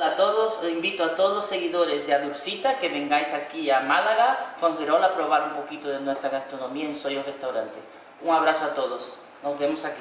Hola a todos, invito a todos los seguidores de Adurcita que vengáis aquí a Málaga, Fonguerola, a probar un poquito de nuestra gastronomía en Soyo Restaurante. Un abrazo a todos, nos vemos aquí.